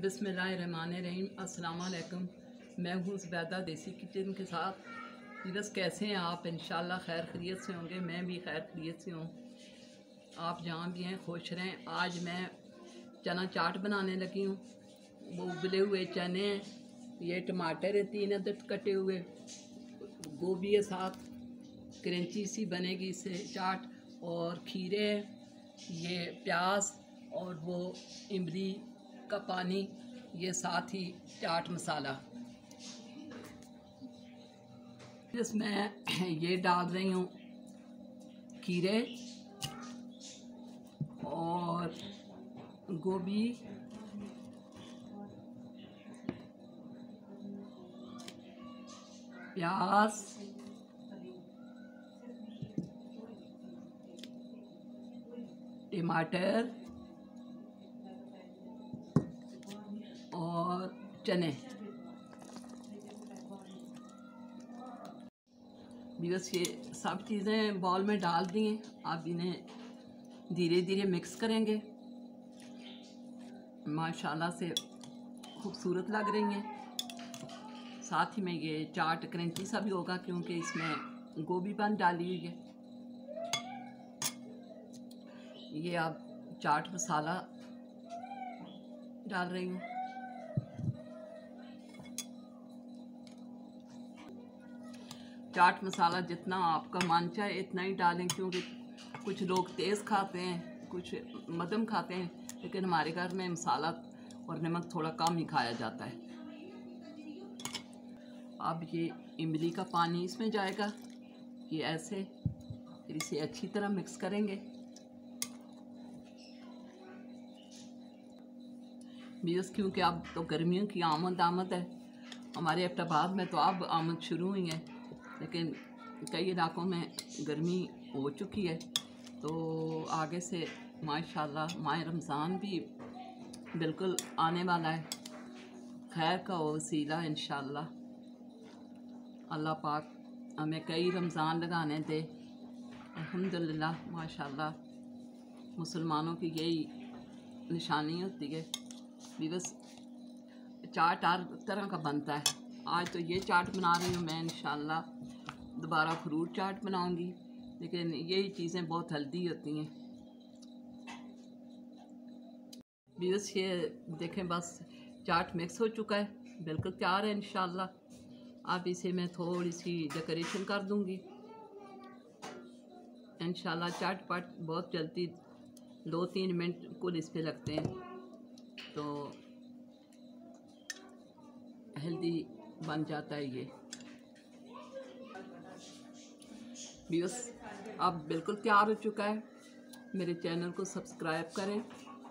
बिसमीम वालेकुम मैं हूँ ज़ुबैदा देसी किचन के साथ। बस कैसे हैं आप? इन खैर खरीत से होंगे, मैं भी खैर खरीत से हूँ। आप जहाँ भी हैं, खुश रहें। आज मैं चना चाट बनाने लगी हूँ। वो उबले हुए चने हैं, ये टमाटर है तीन अदद कटे हुए। गोभी है साथ क्रंची सी बनेगी इससे चाट। और खीरे ये प्याज और वो इमली का पानी, ये साथ ही चाट मसाला। इसमें ये डाल रही हूँ खीरे और गोभी। प्याज। टमाटर। और चने। बस ये सब चीज़ें बॉल में डाल दी हैं। आप इन्हें धीरे धीरे मिक्स करेंगे। माशाल्लाह से खूबसूरत लग रही हैं। साथ ही में ये चाट क्रंची सा भी होगा, क्योंकि इसमें गोभी बन डाली हुई है। ये आप चाट मसाला डाल रही हूँ। चाट मसाला जितना आपका मन चाहे इतना ही डालें, क्योंकि कुछ लोग तेज़ खाते हैं, कुछ मदम खाते हैं, लेकिन हमारे घर में मसाला और नमक थोड़ा कम ही खाया जाता है। अब ये इमली का पानी इसमें जाएगा। ये ऐसे, फिर इसे अच्छी तरह मिक्स करेंगे। बीस क्योंकि अब तो गर्मियों की आमद आमद है, हमारे अफ्ताबाद में तो अब आमद शुरू हुई है। लेकिन कई इलाकों में गर्मी हो चुकी है तो आगे से माशाल्लाह, माह रमज़ान भी बिल्कुल आने वाला है। खैर का वसीला इन अल्लाह पाक हमें कई रमज़ान लगाने दे। अल्हम्दुलिल्लाह, माशाल्लाह। मुसलमानों की यही निशानी होती है बस चाट हर तरह का बनता है। आज तो ये चाट बना रही हूँ मैं इन दोबारा फ्रूट चाट बनाऊँगी। लेकिन यही चीज़ें बहुत हेल्दी होती हैं। बस ये देखें, बस चाट मिक्स हो चुका है। बिल्कुल तैयार है इन अब इसे मैं थोड़ी सी डेकोरेशन कर दूँगी। इन चाट पाट बहुत जल्दी दो तीन मिनट कुल इस पर लगते हैं। तो हेल्दी बन जाता है ये। व्यूस अब बिल्कुल तैयार हो चुका है। मेरे चैनल को सब्सक्राइब करें,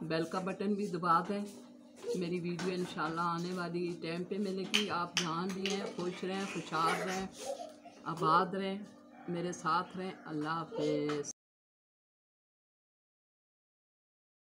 बेल का बटन भी दबा दें। मेरी वीडियो इंशाल्लाह आने वाली टाइम पे मिलेगी। आप ध्यान दिए खुश रहें, खुशहाल रहें, आबाद रहें, मेरे साथ रहें। अल्लाह हाफिज़।